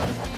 Hmm.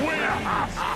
Winner!